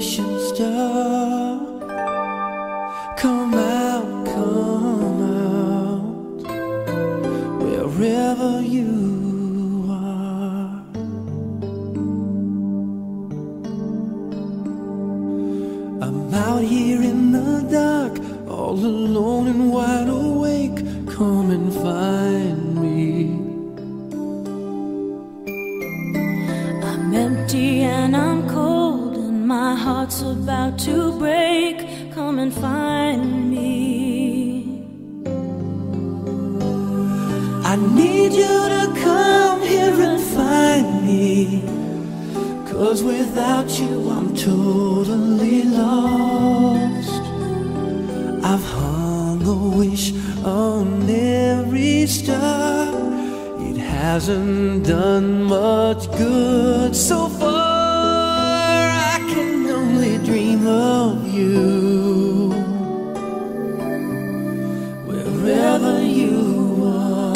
wishing star. Come out, come out, wherever you are. I'm out here in the dark, all alone and wide awake. Come and find me. I'm empty and I'm cold, my heart's about to break. Come and find me. I need you to come here and find me. Cause without you, I'm totally lost. I've hung a wish on every star. It hasn't done much good so far. You. Wherever you are.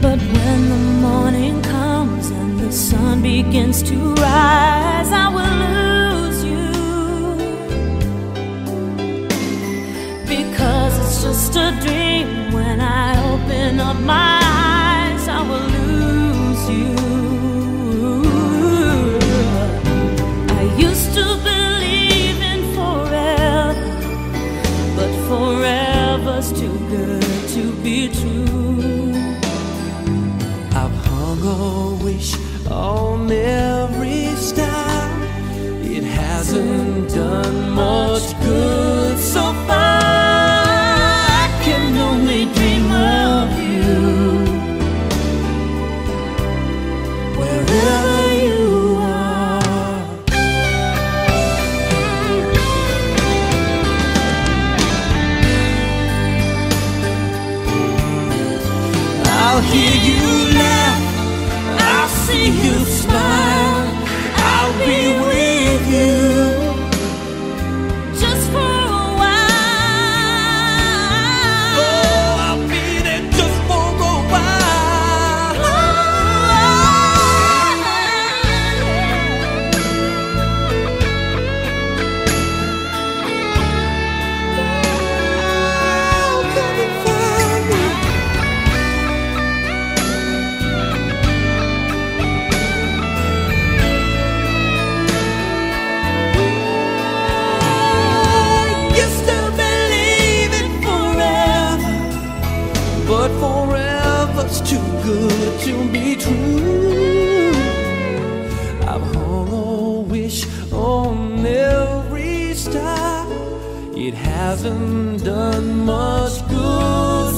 But when the morning comes and the sun begins to rise, done much good so far. I can only dream of you. Wherever you are. I'll hear you laugh. I'll see you smile. Good to be true. I've hung a wish on every star. It hasn't done much good